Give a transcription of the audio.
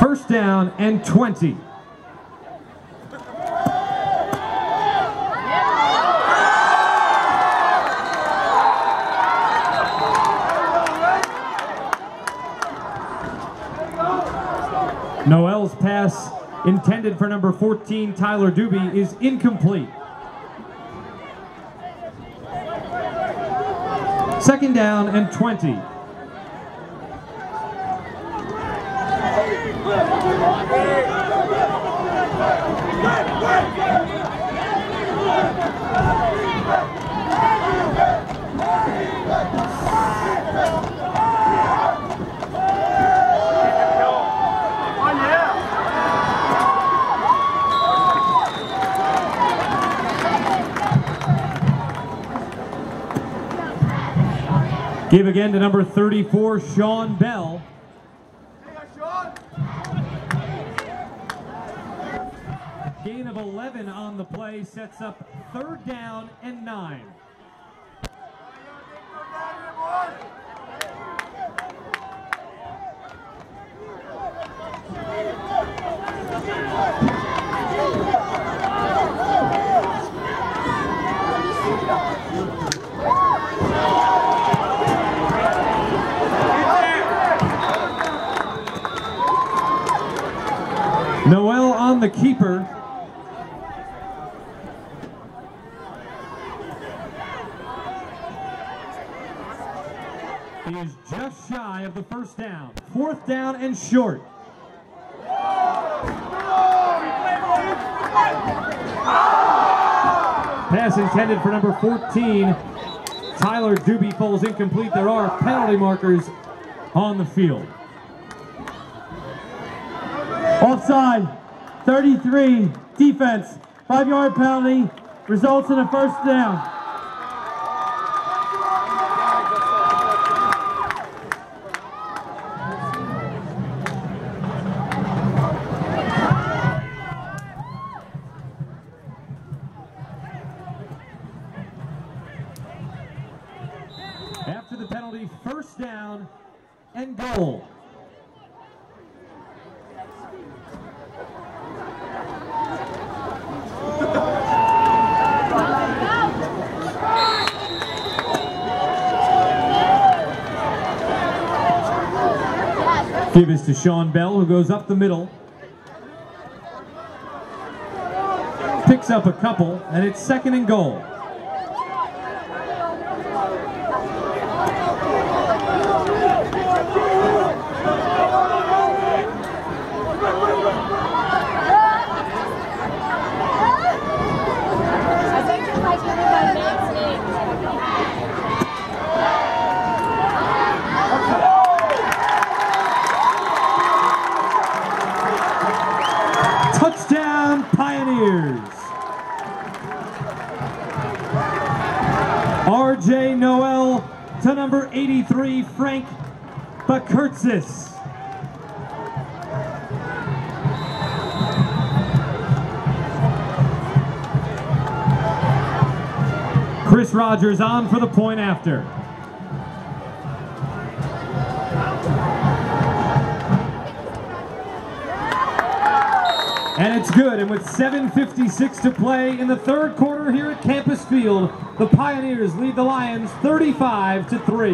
first down and 20. Noel's pass intended for number 14, Tyler Doobie, is incomplete. Second down and 20. Give again to number 34, Sean Bell. Gain of 11 on the play sets up third down and nine. Noel on the keeper. Is just shy of the first down. Fourth down and short. Pass intended for number 14. Tyler Doobie falls incomplete. There are penalty markers on the field. Offside, 33, defense, five yard penalty, results in a first down. Penalty, first down and goal. Give is to Sean Bell, who goes up the middle. Picks up a couple, and it's second and goal. RJ Noel to number 83, Frank Bakirtzis. Chris Rogers on for the point after. It's good. And with 7.56 to play in the third quarter here at Campus Field, the Pioneers lead the Lions 35 to 3.